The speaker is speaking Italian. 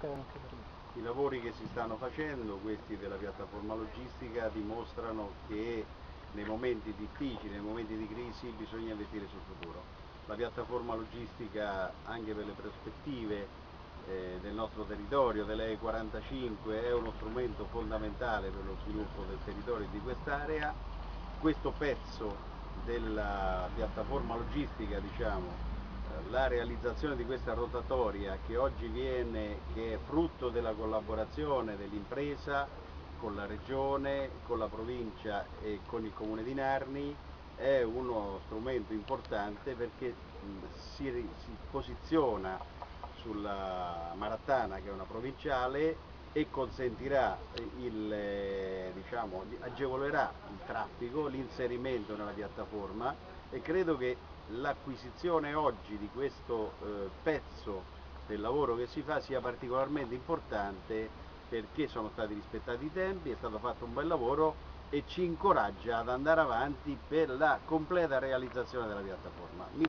Ok. I lavori che si stanno facendo, questi della piattaforma logistica, dimostrano che nei momenti difficili, nei momenti di crisi bisogna investire sul futuro. La piattaforma logistica anche per le prospettive eh, del nostro territorio, delle E45, è uno strumento fondamentale per lo sviluppo del territorio e di quest'area. Questo pezzo della piattaforma logistica, diciamo, la realizzazione di questa rotatoria che oggi viene, che è frutto della collaborazione dell'impresa con la regione, con la provincia e con il comune di Narni è uno strumento importante perché si, si posiziona sulla Marattana che è una provinciale e consentirà il, diciamo, agevolerà il traffico, l'inserimento nella piattaforma e credo che l'acquisizione oggi di questo eh, pezzo del lavoro che si fa sia particolarmente importante perché sono stati rispettati i tempi, è stato fatto un bel lavoro e ci incoraggia ad andare avanti per la completa realizzazione della piattaforma.